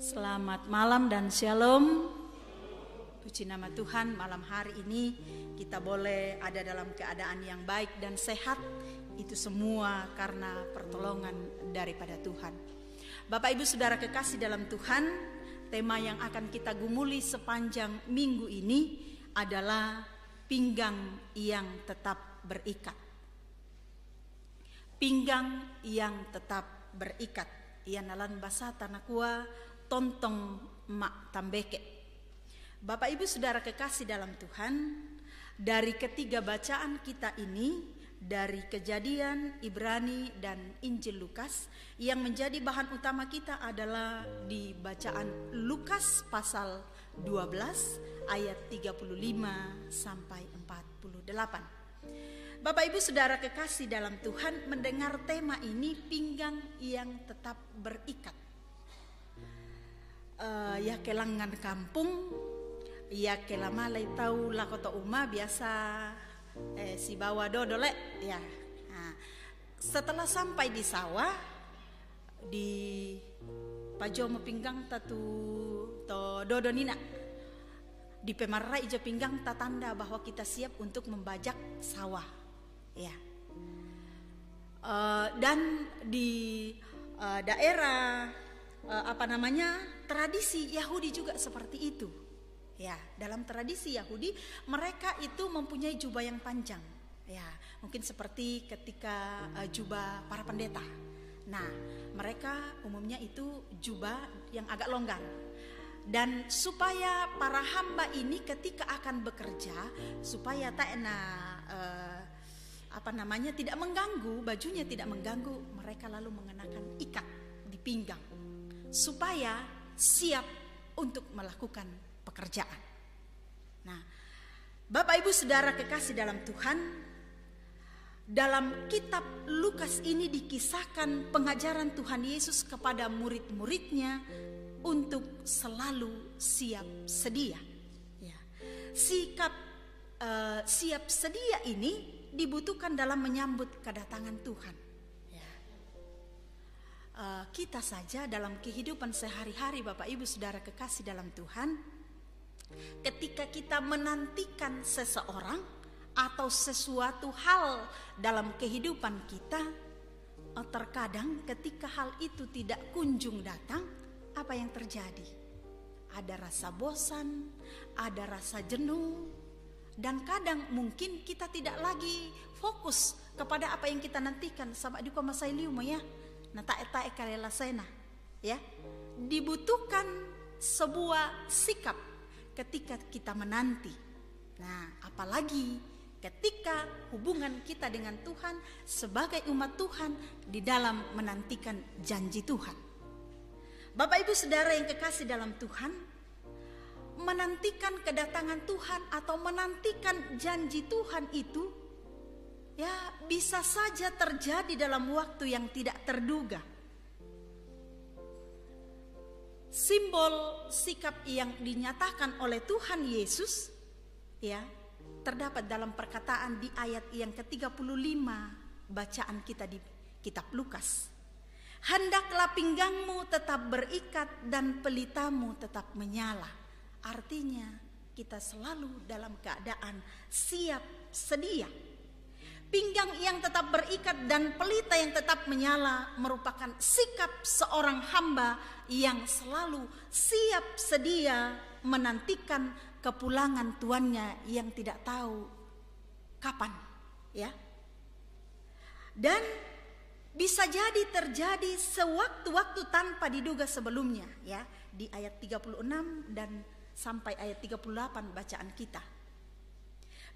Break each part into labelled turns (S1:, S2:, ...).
S1: Selamat malam dan shalom. Puji nama Tuhan, malam hari ini kita boleh ada dalam keadaan yang baik dan sehat. Itu semua karena pertolongan daripada Tuhan. Bapak Ibu Saudara kekasih dalam Tuhan, tema yang akan kita gumuli sepanjang minggu ini adalah pinggang yang tetap berikat. Pinggang yang tetap berikat. Ia nalan bahasa tanakua tontong mak tambeke. Bapak Ibu Saudara kekasih dalam Tuhan, dari ketiga bacaan kita ini dari Kejadian, Ibrani dan Injil Lukas yang menjadi bahan utama kita adalah di bacaan Lukas pasal 12 ayat 35 sampai 48. Bapak Ibu Saudara kekasih dalam Tuhan mendengar tema ini pinggang yang tetap berikat uh, ya kelangan kampung ya kelamalai tahu lakota uma biasa eh, si bawa dodole ya. Nah, setelah sampai di sawah di pajomo pinggang tatu to dodo nina. Di pemarra ijo pinggang tanda bahwa kita siap untuk membajak sawah ya. Uh, dan di uh, daerah uh, apa namanya tradisi Yahudi juga seperti itu. Ya, dalam tradisi Yahudi mereka itu mempunyai jubah yang panjang. Ya, mungkin seperti ketika uh, jubah para pendeta. Nah, mereka umumnya itu jubah yang agak longgar. Dan supaya para hamba ini ketika akan bekerja supaya tak enak uh, apa namanya tidak mengganggu bajunya tidak mengganggu mereka lalu mengenakan ikat di pinggang supaya siap untuk melakukan pekerjaan. Nah, Bapak Ibu Saudara kekasih dalam Tuhan, dalam kitab Lukas ini dikisahkan pengajaran Tuhan Yesus kepada murid-muridnya untuk selalu siap sedia. Ya. Sikap uh, siap sedia ini dibutuhkan dalam menyambut kedatangan Tuhan uh, kita saja dalam kehidupan sehari-hari Bapak Ibu Saudara kekasih dalam Tuhan ketika kita menantikan seseorang atau sesuatu hal dalam kehidupan kita uh, terkadang ketika hal itu tidak kunjung datang apa yang terjadi? Ada rasa bosan ada rasa jenuh dan kadang mungkin kita tidak lagi fokus kepada apa yang kita nantikan. Sama di koma ya Nah tak kalela sena ya dibutuhkan sebuah sikap ketika kita menanti. Nah, apalagi ketika hubungan kita dengan Tuhan sebagai umat Tuhan di dalam menantikan janji Tuhan. Bapak Ibu Saudara yang kekasih dalam Tuhan, menantikan kedatangan Tuhan atau menantikan janji Tuhan itu ya bisa saja terjadi dalam waktu yang tidak terduga. Simbol sikap yang dinyatakan oleh Tuhan Yesus ya terdapat dalam perkataan di ayat yang ke-35 bacaan kita di kitab Lukas. Hendaklah pinggangmu tetap berikat dan pelitamu tetap menyala. Artinya kita selalu dalam keadaan siap sedia Pinggang yang tetap berikat dan pelita yang tetap menyala merupakan sikap seorang hamba yang selalu siap sedia menantikan kepulangan tuannya yang tidak tahu kapan, ya. Dan bisa jadi terjadi sewaktu-waktu tanpa diduga sebelumnya, ya. Di ayat 36 dan sampai ayat 38 bacaan kita.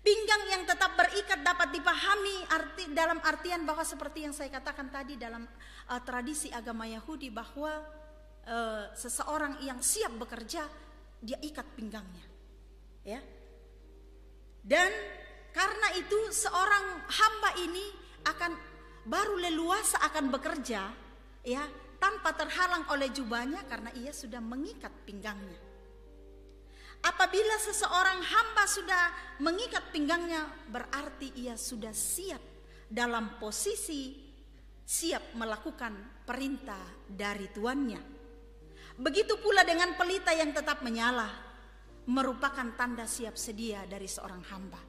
S1: Pinggang yang tetap berikat dapat dipahami arti dalam artian bahwa seperti yang saya katakan tadi dalam uh, tradisi agama Yahudi bahwa uh, seseorang yang siap bekerja dia ikat pinggangnya. Ya. Dan karena itu seorang hamba ini akan baru leluasa akan bekerja ya tanpa terhalang oleh jubahnya karena ia sudah mengikat pinggangnya. Apabila seseorang hamba sudah mengikat pinggangnya, berarti ia sudah siap dalam posisi siap melakukan perintah dari tuannya. Begitu pula dengan pelita yang tetap menyala, merupakan tanda siap sedia dari seorang hamba.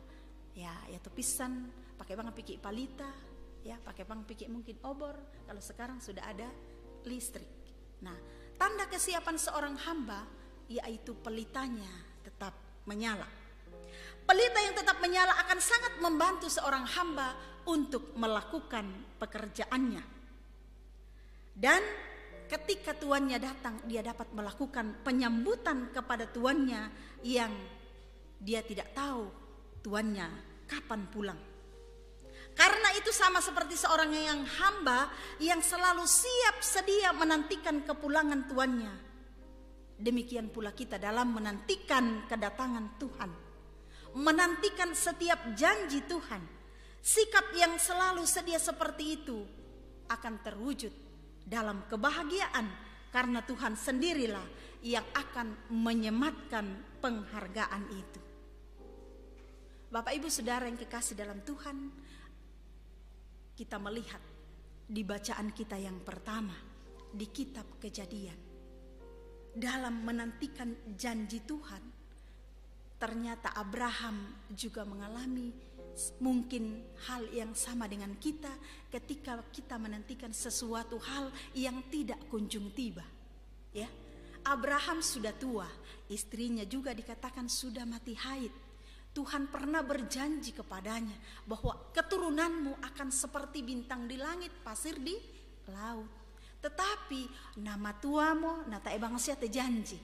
S1: Ya, yaitu pisan, pakai bang pikir palita, ya, pakai bang pikir mungkin obor. Kalau sekarang sudah ada listrik. Nah, tanda kesiapan seorang hamba yaitu pelitanya tetap menyala. Pelita yang tetap menyala akan sangat membantu seorang hamba untuk melakukan pekerjaannya. Dan ketika tuannya datang, dia dapat melakukan penyambutan kepada tuannya yang dia tidak tahu tuannya kapan pulang. Karena itu sama seperti seorang yang hamba yang selalu siap sedia menantikan kepulangan tuannya. Demikian pula kita dalam menantikan kedatangan Tuhan. Menantikan setiap janji Tuhan. Sikap yang selalu sedia seperti itu akan terwujud dalam kebahagiaan karena Tuhan sendirilah yang akan menyematkan penghargaan itu. Bapak Ibu Saudara yang kekasih dalam Tuhan, kita melihat di bacaan kita yang pertama di kitab Kejadian. Dalam menantikan janji Tuhan, ternyata Abraham juga mengalami mungkin hal yang sama dengan kita ketika kita menantikan sesuatu hal yang tidak kunjung tiba. Ya. Abraham sudah tua, istrinya juga dikatakan sudah mati haid. Tuhan pernah berjanji kepadanya bahwa keturunanmu akan seperti bintang di langit, pasir di laut. Tetapi nama tuamu nata ebang janji.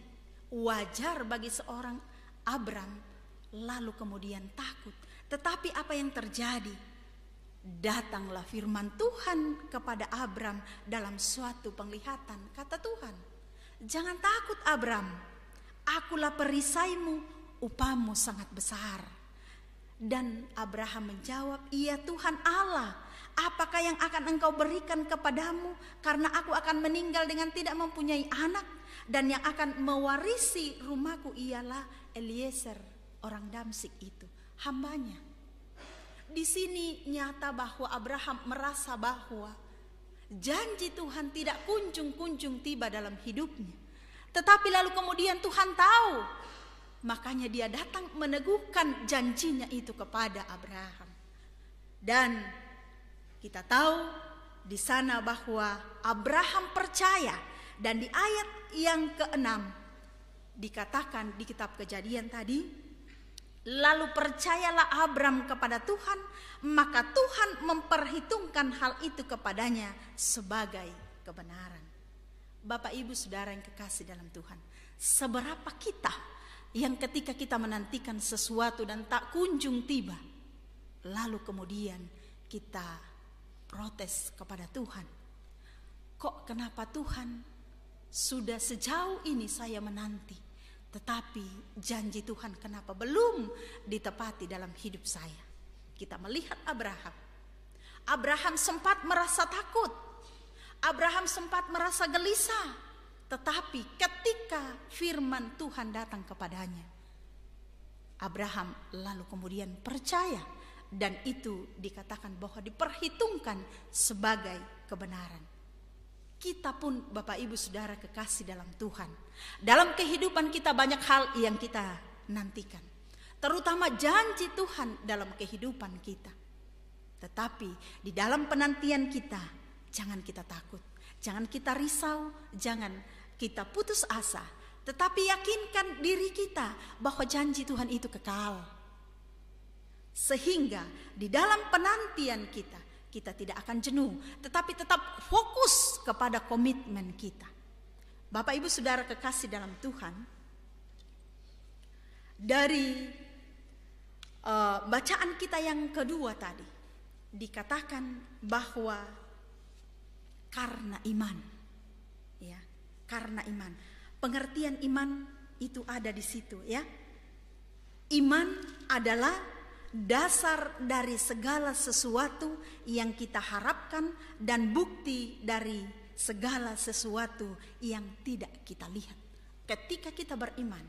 S1: Wajar bagi seorang Abram lalu kemudian takut tetapi apa yang terjadi? Datanglah firman Tuhan kepada Abram dalam suatu penglihatan. Kata Tuhan, jangan takut Abram, akulah perisaimu, upamu sangat besar. Dan Abraham menjawab, iya Tuhan Allah, apakah yang akan engkau berikan kepadamu? Karena aku akan meninggal dengan tidak mempunyai anak. Dan yang akan mewarisi rumahku ialah Eliezer, orang Damsik itu hambanya. Di sini nyata bahwa Abraham merasa bahwa janji Tuhan tidak kunjung-kunjung tiba dalam hidupnya. Tetapi lalu kemudian Tuhan tahu. Makanya dia datang meneguhkan janjinya itu kepada Abraham. Dan kita tahu di sana bahwa Abraham percaya dan di ayat yang keenam dikatakan di kitab kejadian tadi Lalu percayalah Abram kepada Tuhan, maka Tuhan memperhitungkan hal itu kepadanya sebagai kebenaran. Bapak, ibu, saudara yang kekasih dalam Tuhan, seberapa kita yang ketika kita menantikan sesuatu dan tak kunjung tiba, lalu kemudian kita protes kepada Tuhan, kok kenapa Tuhan sudah sejauh ini saya menanti? Tetapi janji Tuhan kenapa belum ditepati dalam hidup saya? Kita melihat Abraham. Abraham sempat merasa takut. Abraham sempat merasa gelisah. Tetapi ketika firman Tuhan datang kepadanya, Abraham lalu kemudian percaya dan itu dikatakan bahwa diperhitungkan sebagai kebenaran. Kita pun Bapak Ibu Saudara kekasih dalam Tuhan. Dalam kehidupan kita banyak hal yang kita nantikan. Terutama janji Tuhan dalam kehidupan kita. Tetapi di dalam penantian kita jangan kita takut. Jangan kita risau, jangan kita putus asa. Tetapi yakinkan diri kita bahwa janji Tuhan itu kekal. Sehingga di dalam penantian kita kita tidak akan jenuh, tetapi tetap fokus kepada komitmen kita. Bapak Ibu Saudara kekasih dalam Tuhan, dari uh, bacaan kita yang kedua tadi dikatakan bahwa karena iman, ya, karena iman. Pengertian iman itu ada di situ, ya. Iman adalah dasar dari segala sesuatu yang kita harapkan dan bukti dari segala sesuatu yang tidak kita lihat. Ketika kita beriman,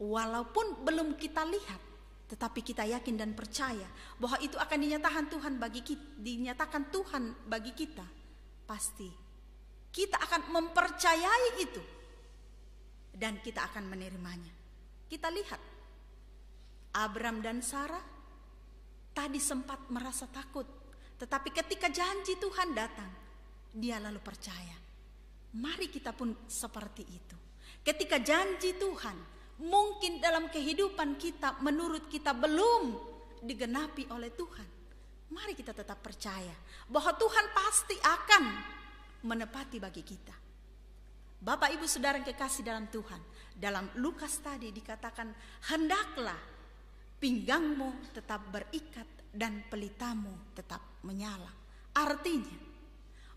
S1: walaupun belum kita lihat, tetapi kita yakin dan percaya bahwa itu akan dinyatakan Tuhan bagi kita, dinyatakan Tuhan bagi kita, pasti kita akan mempercayai itu dan kita akan menerimanya. Kita lihat Abram dan Sarah tadi sempat merasa takut, tetapi ketika janji Tuhan datang, dia lalu percaya. Mari kita pun seperti itu. Ketika janji Tuhan mungkin dalam kehidupan kita menurut kita belum digenapi oleh Tuhan. Mari kita tetap percaya bahwa Tuhan pasti akan menepati bagi kita. Bapak Ibu Saudara yang kekasih dalam Tuhan, dalam Lukas tadi dikatakan hendaklah pinggangmu tetap berikat dan pelitamu tetap menyala. Artinya,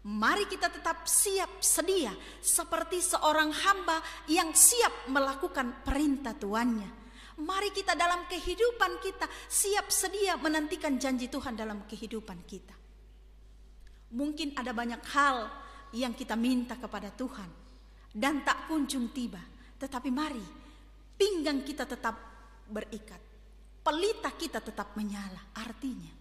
S1: mari kita tetap siap sedia seperti seorang hamba yang siap melakukan perintah tuannya. Mari kita dalam kehidupan kita siap sedia menantikan janji Tuhan dalam kehidupan kita. Mungkin ada banyak hal yang kita minta kepada Tuhan dan tak kunjung tiba. Tetapi mari pinggang kita tetap berikat. Pelita kita tetap menyala. Artinya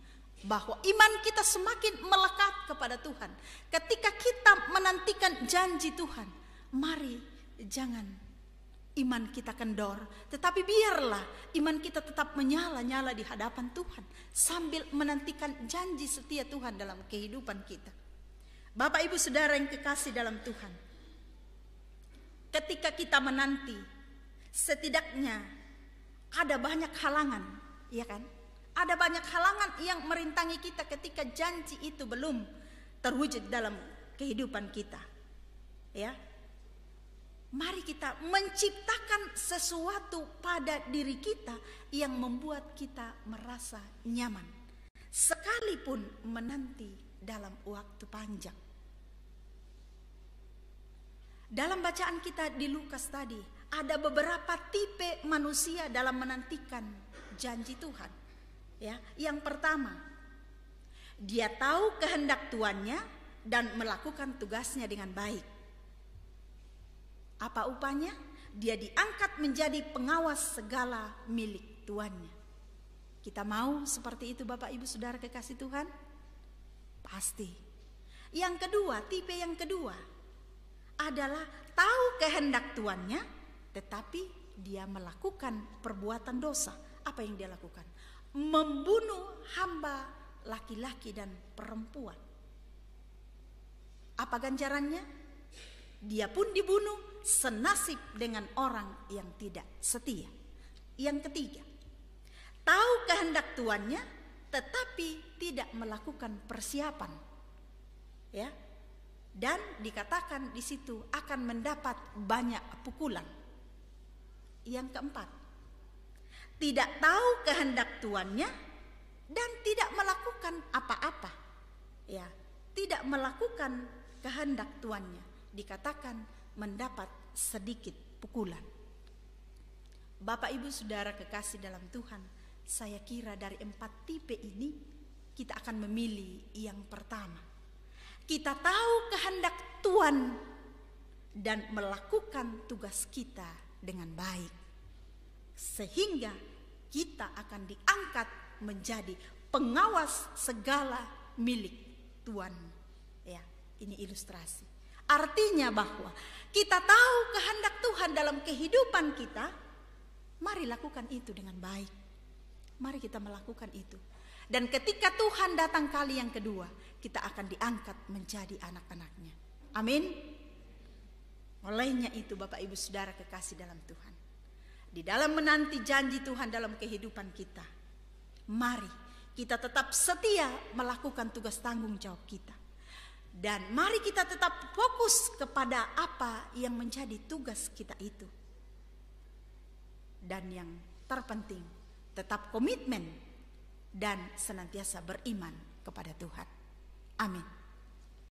S1: bahwa iman kita semakin melekat kepada Tuhan. Ketika kita menantikan janji Tuhan, mari jangan iman kita kendor, tetapi biarlah iman kita tetap menyala-nyala di hadapan Tuhan sambil menantikan janji setia Tuhan dalam kehidupan kita. Bapak Ibu Saudara yang kekasih dalam Tuhan, ketika kita menanti setidaknya ada banyak halangan, ya kan? Ada banyak halangan yang merintangi kita ketika janji itu belum terwujud dalam kehidupan kita. Ya. Mari kita menciptakan sesuatu pada diri kita yang membuat kita merasa nyaman. Sekalipun menanti dalam waktu panjang. Dalam bacaan kita di Lukas tadi, ada beberapa tipe manusia dalam menantikan janji Tuhan. Ya, yang pertama, dia tahu kehendak tuannya dan melakukan tugasnya dengan baik. Apa upahnya? Dia diangkat menjadi pengawas segala milik tuannya. Kita mau seperti itu Bapak Ibu Saudara kekasih Tuhan? Pasti. Yang kedua, tipe yang kedua, adalah tahu kehendak tuannya, tetapi dia melakukan perbuatan dosa. Apa yang dia lakukan? Membunuh hamba laki-laki dan perempuan. Apa ganjarannya? Dia pun dibunuh senasib dengan orang yang tidak setia. Yang ketiga, tahu kehendak tuannya tetapi tidak melakukan persiapan. Ya, dan dikatakan di situ akan mendapat banyak pukulan. Yang keempat, tidak tahu kehendak tuannya dan tidak melakukan apa-apa. Ya, tidak melakukan kehendak tuannya dikatakan mendapat sedikit pukulan. Bapak Ibu Saudara kekasih dalam Tuhan, saya kira dari empat tipe ini kita akan memilih yang pertama kita tahu kehendak Tuhan dan melakukan tugas kita dengan baik, sehingga kita akan diangkat menjadi pengawas segala milik Tuhan. Ya, ini ilustrasi. Artinya bahwa kita tahu kehendak Tuhan dalam kehidupan kita, mari lakukan itu dengan baik. Mari kita melakukan itu. Dan ketika Tuhan datang kali yang kedua, kita akan diangkat menjadi anak-anaknya. Amin. Olehnya itu Bapak Ibu Saudara kekasih dalam Tuhan. Di dalam menanti janji Tuhan dalam kehidupan kita. Mari kita tetap setia melakukan tugas tanggung jawab kita. Dan mari kita tetap fokus kepada apa yang menjadi tugas kita itu. Dan yang terpenting, tetap komitmen dan senantiasa beriman kepada Tuhan. Amin.